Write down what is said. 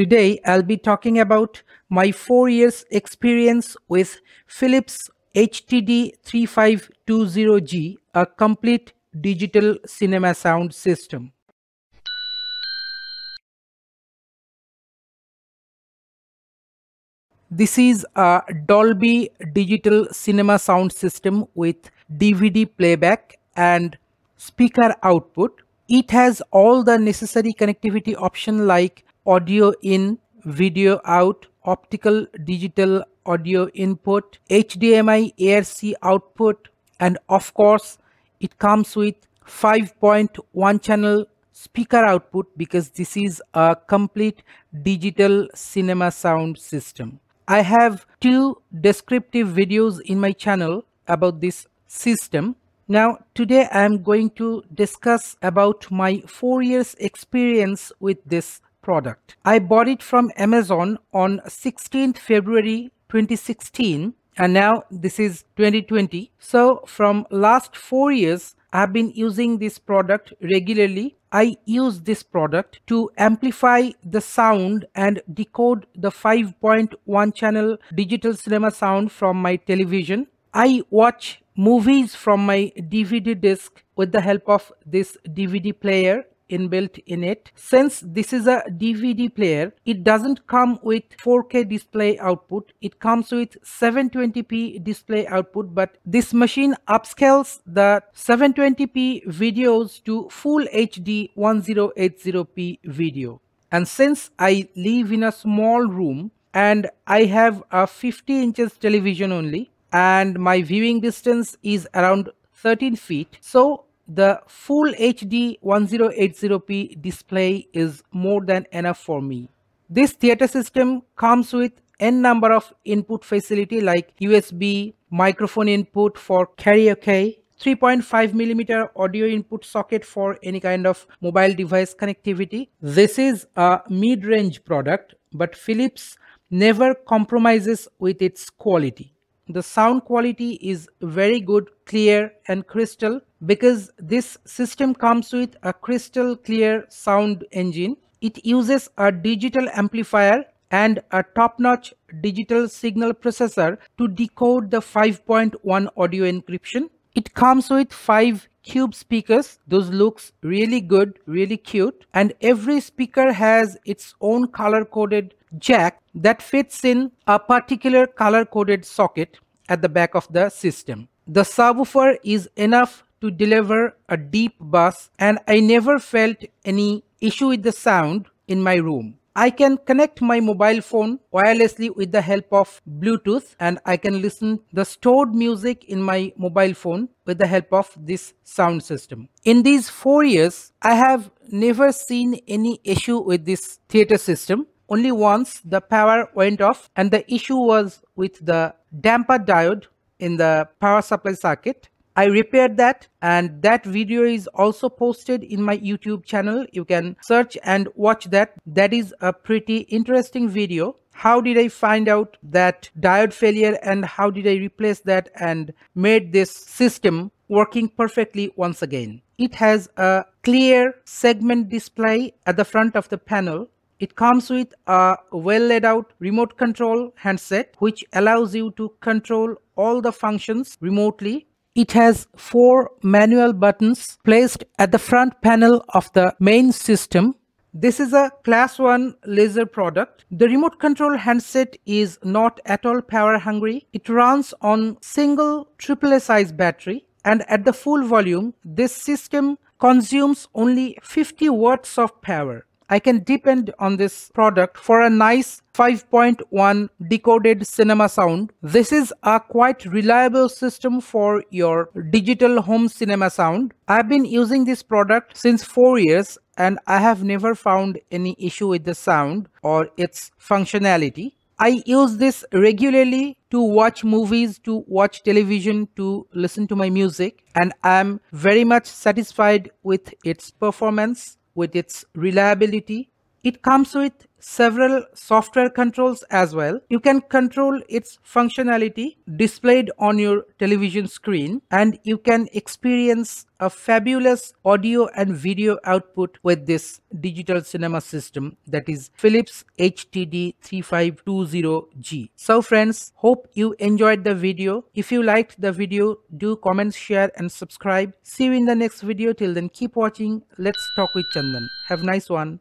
Today I'll be talking about my 4 years experience with Philips HTD 3520G, a complete digital cinema sound system. This is a Dolby digital cinema sound system with DVD playback and speaker output. It has all the necessary connectivity option like audio in, video out, optical digital audio input, HDMI ARC output and of course it comes with 5.1 channel speaker output because this is a complete digital cinema sound system. I have two descriptive videos in my channel about this system. Now today I am going to discuss about my 4 years experience with this product. I bought it from Amazon on 16th February 2016 and now this is 2020. So from last 4 years I've been using this product regularly. I use this product to amplify the sound and decode the 5.1 channel digital cinema sound from my television. I watch movies from my DVD disc with the help of this DVD player inbuilt in it. Since this is a DVD player, it doesn't come with 4K display output. It comes with 720p display output, but this machine upscales the 720p videos to full HD 1080p video. And since I live in a small room and I have a 50 inches television only and my viewing distance is around 13 feet. So the full HD 1080p display is more than enough for me. This theater system comes with n number of input facility like USB, microphone input for karaoke, 3.5 millimeter audio input socket for any kind of mobile device connectivity. This is a mid-range product, but Philips never compromises with its quality the sound quality is very good clear and crystal because this system comes with a crystal clear sound engine. It uses a digital amplifier and a top-notch digital signal processor to decode the 5.1 audio encryption it comes with five cube speakers. Those looks really good really cute. And every speaker has its own color coded jack that fits in a particular color coded socket at the back of the system. The subwoofer is enough to deliver a deep bass and I never felt any issue with the sound in my room. I can connect my mobile phone wirelessly with the help of Bluetooth and I can listen the stored music in my mobile phone with the help of this sound system. In these four years, I have never seen any issue with this theater system. Only once the power went off and the issue was with the damper diode in the power supply circuit I repaired that and that video is also posted in my YouTube channel. You can search and watch that. That is a pretty interesting video. How did I find out that diode failure and how did I replace that and made this system working perfectly once again. It has a clear segment display at the front of the panel. It comes with a well laid out remote control handset which allows you to control all the functions remotely it has four manual buttons placed at the front panel of the main system. This is a class 1 laser product. The remote control handset is not at all power hungry. It runs on single AAA size battery and at the full volume this system consumes only 50 watts of power. I can depend on this product for a nice 5.1 decoded cinema sound. This is a quite reliable system for your digital home cinema sound. I've been using this product since 4 years and I have never found any issue with the sound or its functionality. I use this regularly to watch movies, to watch television, to listen to my music and I'm very much satisfied with its performance with its reliability. It comes with several software controls as well. You can control its functionality displayed on your television screen and you can experience a fabulous audio and video output with this digital cinema system that is Philips HTD 3520G. So friends, hope you enjoyed the video. If you liked the video, do comment, share and subscribe. See you in the next video. Till then, keep watching. Let's talk with Chandan. Have a nice one.